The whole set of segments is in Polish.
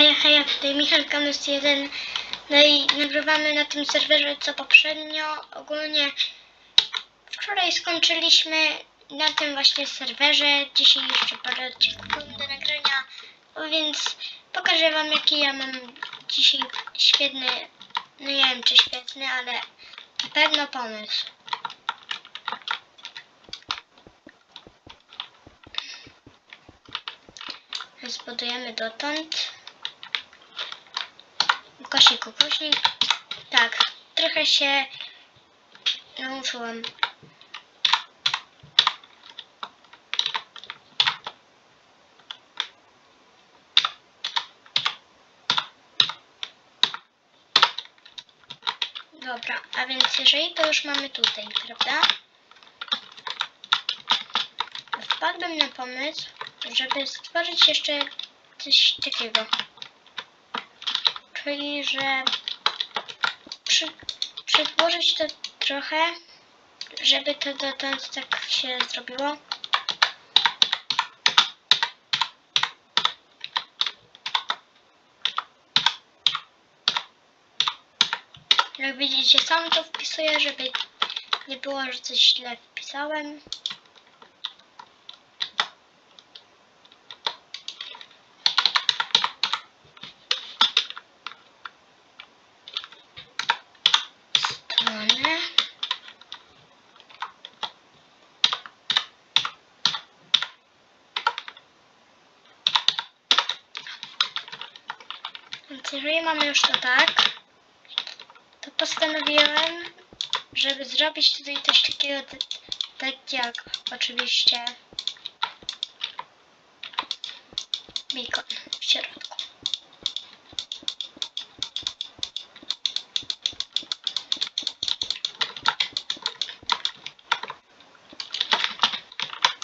Heja, heja, tutaj Michał Kanus 1. No i nagrywamy na tym serwerze co poprzednio. Ogólnie wczoraj skończyliśmy na tym właśnie serwerze. Dzisiaj jeszcze parę odcinków do nagrania. No więc pokażę wam jaki ja mam dzisiaj świetny, no nie wiem czy świetny, ale na pewno pomysł. Zbudujemy dotąd. Kośnik, ukośnik. Tak, trochę się nauczyłam. Dobra, a więc jeżeli to już mamy tutaj, prawda? Wpadłem na pomysł, żeby stworzyć jeszcze coś takiego. Czyli, że przy, przedłożyć to trochę, żeby to dotąd tak się zrobiło. Jak widzicie, sam to wpisuję, żeby nie było, że coś źle wpisałem. Stronę. Jeżeli mamy już to tak, to postanowiłem, żeby zrobić tutaj coś takiego, tak jak oczywiście beacon w środku.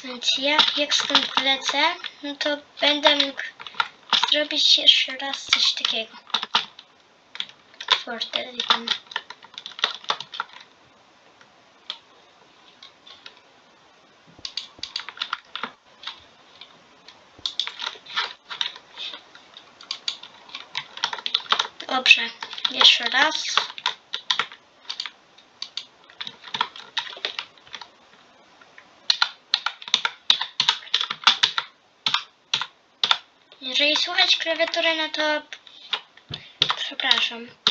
Więc ja jak stąd lecę, no to będę mógł zrobić jeszcze raz coś takiego. Fortel tam. Dobrze, jeszcze raz. Jeżeli słuchać klawiatury, no to przepraszam.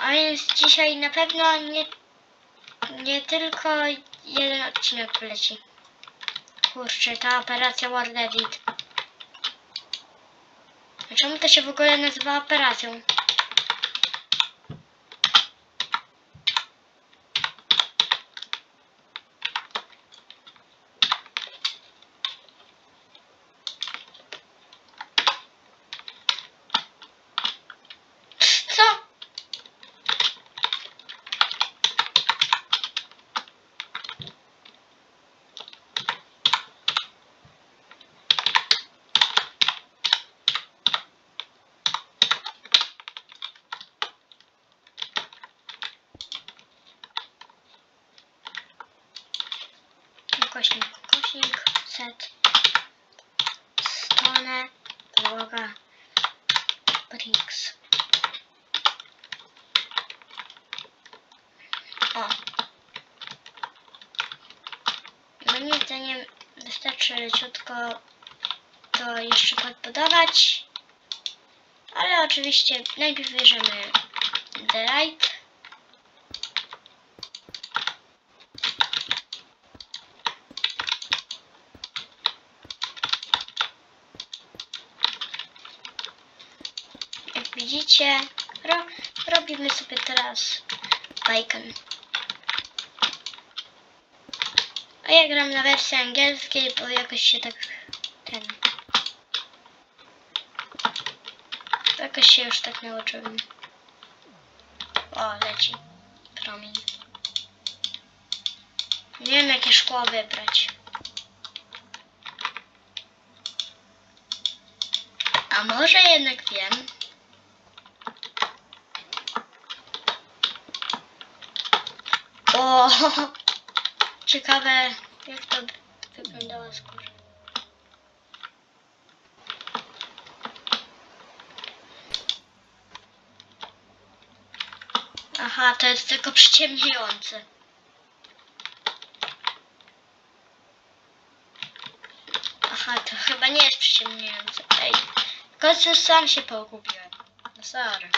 A więc dzisiaj na pewno nie, nie tylko jeden odcinek poleci. Kurczę, ta operacja Word Edit. A czemu to się w ogóle nazywa operacją? Co? Kośnik, kośnik, set, stronę, podłoga, bricks. O. Moim zdaniem wystarczy leciutko to jeszcze podbudować. Ale oczywiście najpierw bierzemy the light. Widzicie, ro robimy sobie teraz bacon. A ja gram na wersji angielskiej, bo jakoś się tak ten. Jakoś się już tak nauczyłem. O, leci. Promień. Nie wiem jakie szkło wybrać. A może jednak wiem. O, ciekawe jak to wyglądała z. Aha, to jest tylko przyciemniające. Aha, to chyba nie jest przyciemniające. Ej, końcu sam się pogubiłem. No sorry.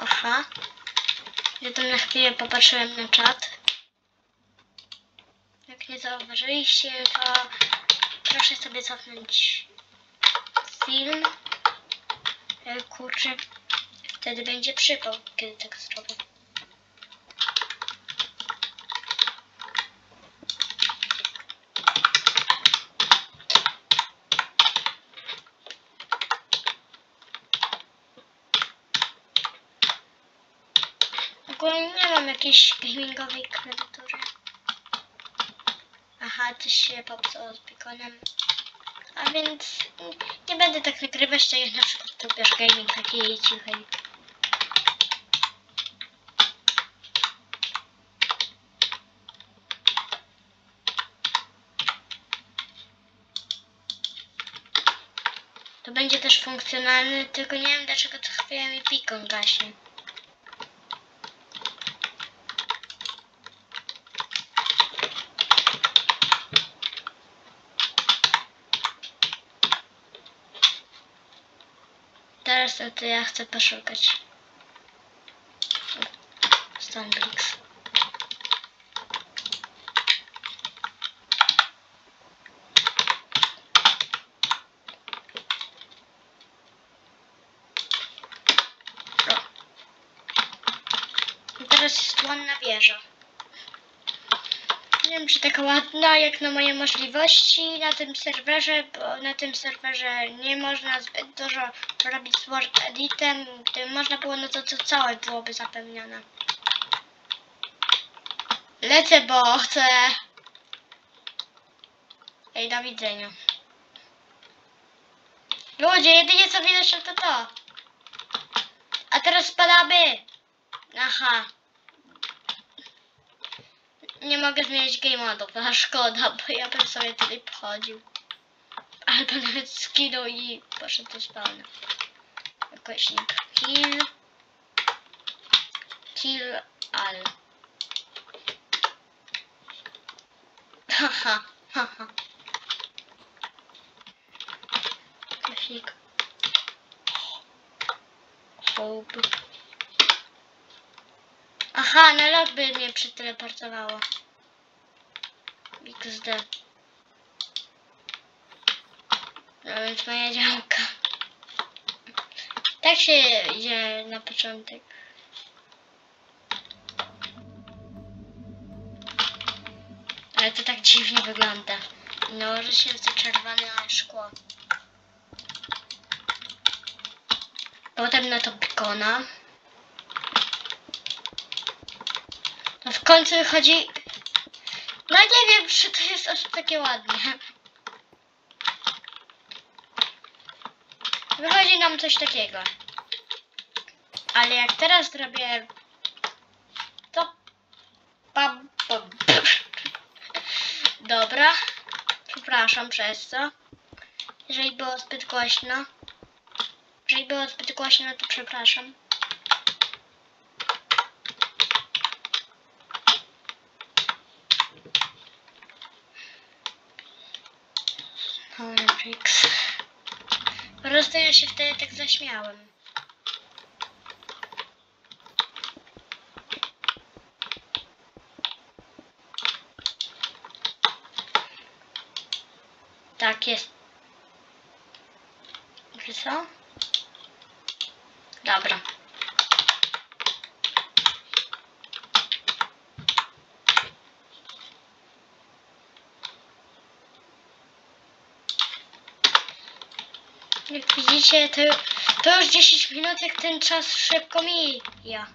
Aha. Ja tam na chwilę popatrzyłem na czat. Jak nie zauważyliście, to proszę sobie cofnąć film. E, Kurczę, wtedy będzie przypał, kiedy tak zrobię. Ogólnie nie mam jakiejś gamingowej klawiatury. Aha, coś się popsuło z bikonem. A więc nie będę tak nagrywać, tak jak na przykład Tupiasz Gaming, takiej cichej. To będzie też funkcjonalny, tylko nie wiem dlaczego co chwilę mi pikon gaśnie. Teraz to, to ja chcę poszukać. I teraz jest ładna wieża. Nie wiem, czy taka ładna jak na moje możliwości na tym serwerze, bo na tym serwerze nie można zbyt dużo robić z Word Editem. Gdyby można było, no to, to całe byłoby zapełnione. Lecę, bo chcę... Ej, do widzenia. Ludzie, jedynie co widać to to. A teraz spadamy. Aha. Nie mogę zmienić game modów, a szkoda, bo ja bym sobie tutaj pochodził. Albo nawet skinął i poszedł do spawna. Jakośnik kill. Kill all. Haha, haha. Jakośnik. Hope. Aha, na log by mnie przeteleportowało. XD. No więc moja działka. Tak się idzie na początek. Ale to tak dziwnie wygląda. No, się to czerwone szkło. Potem na to bikona. W końcu wychodzi... No nie wiem, czy to jest aż takie ładne. Wychodzi nam coś takiego. Ale jak teraz zrobię... To... Pam. Dobra. Przepraszam przez to. Jeżeli było zbyt głośno. Jeżeli było zbyt głośno, to przepraszam. Matrix. Po prostu ja się wtedy tak zaśmiałem. Tak jest. Czy co? Dobra. Jak widzicie, to, to już 10 minut, jak ten czas szybko mija.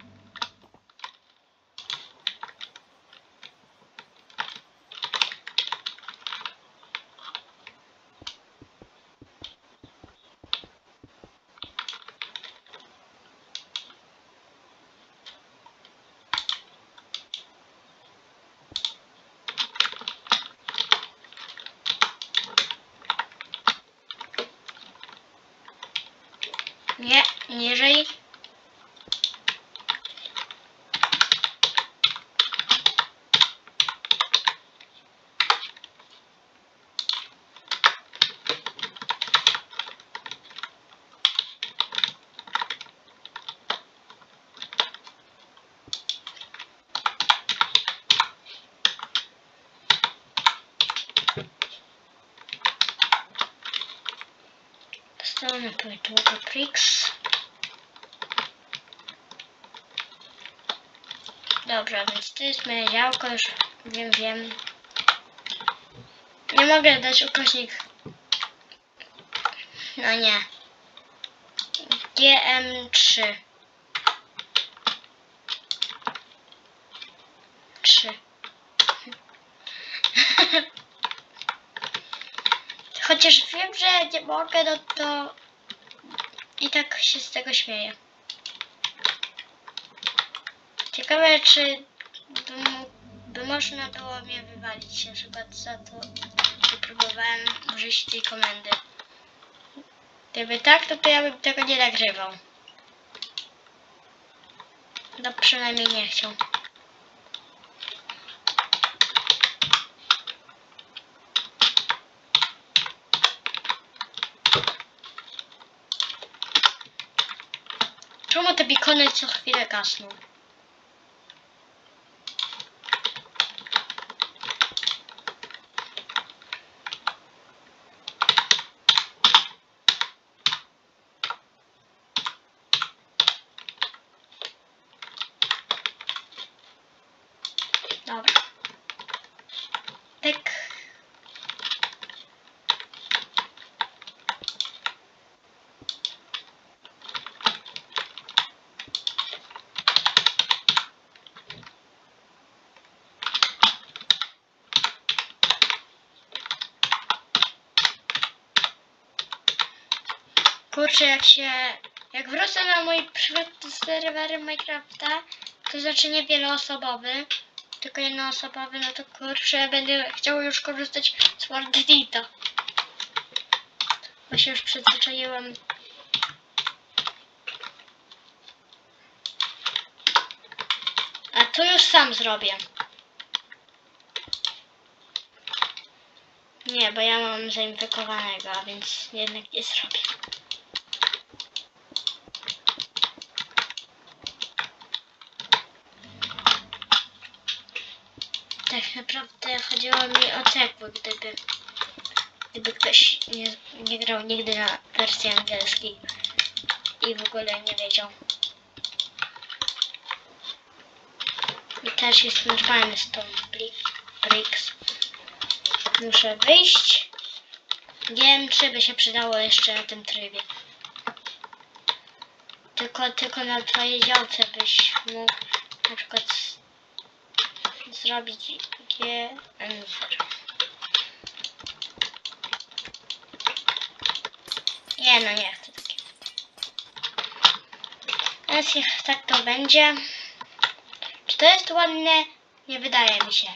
Nie, niżej. Prix. Dobrze, więc to jest moje działko, już wiem, wiem. Nie mogę dać ukośnik. No nie. GM3. Chociaż wiem, że nie mogę, no to i tak się z tego śmieję. Ciekawe, czy by, by można było mnie wywalić na przykład za to, że próbowałem użyć tej komendy. Gdyby tak, to, to ja bym tego nie nagrywał. No przynajmniej nie chciał. Czemu te bikony co chwilę gasną? Dobra. Pyk. Kurczę, jak się... Jak wrócę na mój prywatny serwer Minecrafta, to znaczy nie wieloosobowy, tylko jednoosobowy, no to kurczę, będę chciał już korzystać z Wordedita. Bo się już przyzwyczaiłem. A to już sam zrobię. Nie, bo ja mam zainfekowanego, a więc jednak nie zrobię. Tak naprawdę chodziło mi o cegły, gdyby, gdyby ktoś nie, nie grał nigdy na wersji angielskiej i w ogóle nie wiedział. I też jest normalny Stone Bricks. Muszę wyjść. Nie wiem, czy by się przydało jeszcze na tym trybie. Tylko, tylko na twojej działce byś mógł na przykład zrobić GM0. Nie no, nie chcę. Więc niech tak to będzie. Czy to jest ładne? Nie wydaje mi się.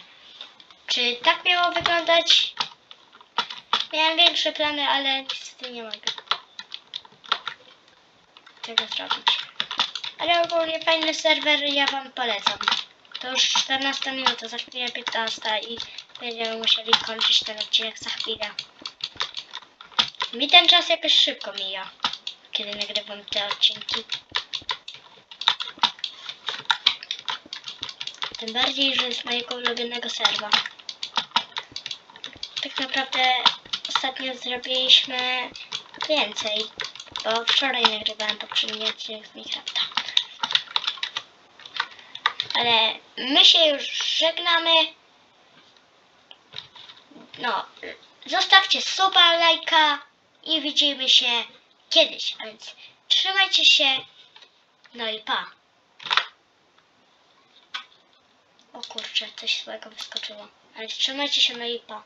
Czy tak miało wyglądać? Miałem większe plany, ale niestety nie mogę tego zrobić. Ale ogólnie fajny serwer, ja wam polecam. To już 14 minuta, za chwilę 15 i będziemy musieli kończyć ten odcinek za chwilę. Mi ten czas jakoś szybko mija, kiedy nagrywam te odcinki. Tym bardziej, że z mojego ulubionego serwa. Tak naprawdę ostatnio zrobiliśmy więcej, bo wczoraj nagrywałem poprzedni odcinek z Minecrafta. Ale my się już żegnamy. No, zostawcie suba, lajka i widzimy się kiedyś. A więc trzymajcie się. No i pa. O kurczę, coś złego wyskoczyło. Ale trzymajcie się, no i pa.